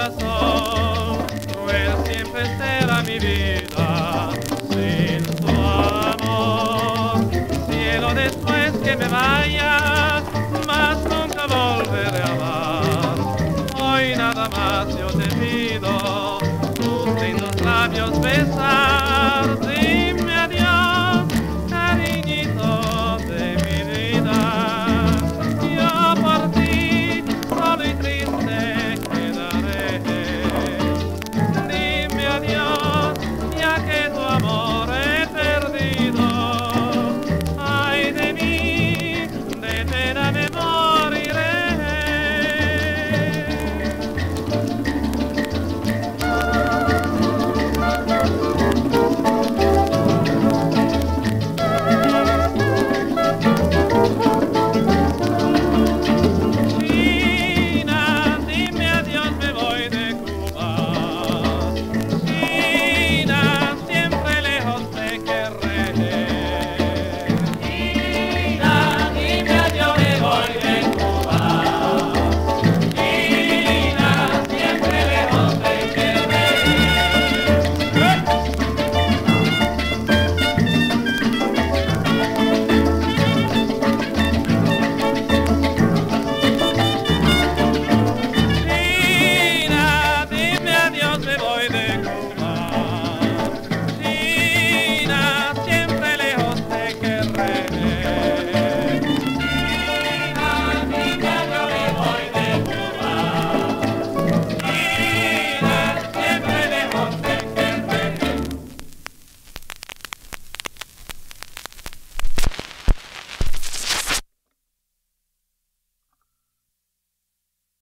corazón, pues siempre será mi vida sin tu amor. Cielo después que me vaya.